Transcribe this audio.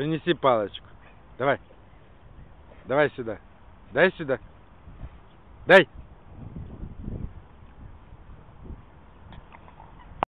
Принеси палочку. Давай. Давай сюда. Дай сюда. Дай.